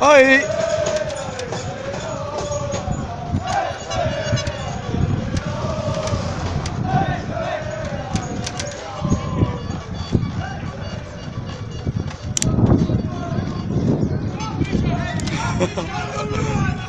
はい。